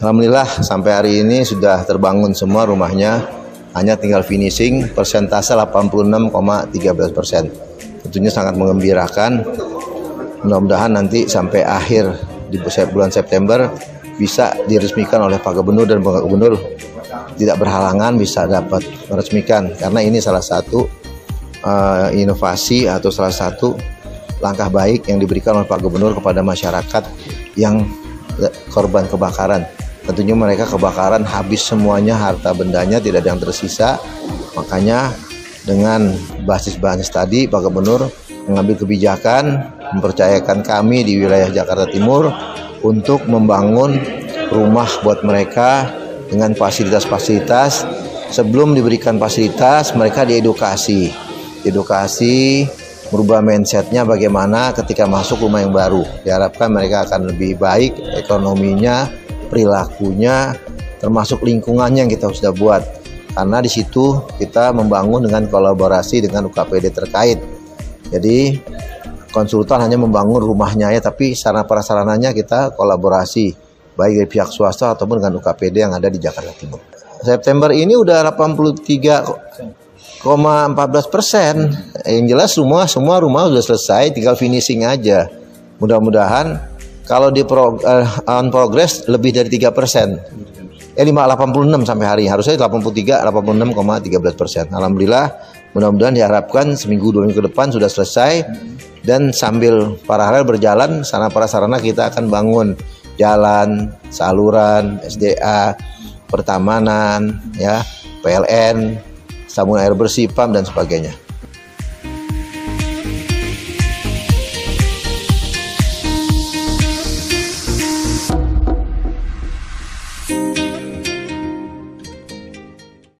Alhamdulillah sampai hari ini sudah terbangun semua rumahnya, hanya tinggal finishing, persentase 86,13 persen. Tentunya sangat mengembirakan. Mudah-mudahan nanti sampai akhir di bulan September bisa diresmikan oleh Pak Gubernur dan Pak Gubernur tidak berhalangan bisa dapat meresmikan karena ini salah satu uh, inovasi atau salah satu langkah baik yang diberikan oleh Pak Gubernur kepada masyarakat yang korban kebakaran. Tentunya mereka kebakaran habis semuanya harta bendanya tidak ada yang tersisa. Makanya dengan basis-basis tadi Pak Gubernur mengambil kebijakan mempercayakan kami di wilayah Jakarta Timur untuk membangun rumah buat mereka dengan fasilitas-fasilitas. Sebelum diberikan fasilitas mereka diedukasi. Edukasi merubah mindsetnya bagaimana ketika masuk rumah yang baru. Diharapkan mereka akan lebih baik ekonominya perilakunya termasuk lingkungannya yang kita sudah buat karena di situ kita membangun dengan kolaborasi dengan UKPD terkait jadi konsultan hanya membangun rumahnya ya tapi sarana prasarananya kita kolaborasi baik dari pihak swasta ataupun dengan UKPD yang ada di Jakarta Timur. September ini udah 83,14 persen. Yang jelas semua semua rumah sudah selesai, tinggal finishing aja. Mudah-mudahan kalau di pro, uh, on progress lebih dari 3 persen. Eh 586 sampai hari harusnya 83 86,13 persen. Alhamdulillah mudah-mudahan diharapkan seminggu dua minggu ke depan sudah selesai dan sambil paralel berjalan sana para sarana kita akan bangun jalan, saluran, SDA, pertamanan, ya, PLN, saluran air bersih, PAM dan sebagainya.